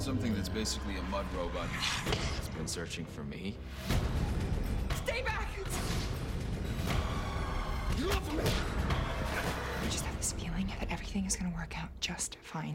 Something that's basically a mud robot. It's been searching for me. Stay back! You love me! I just have this feeling that everything is gonna work out just fine.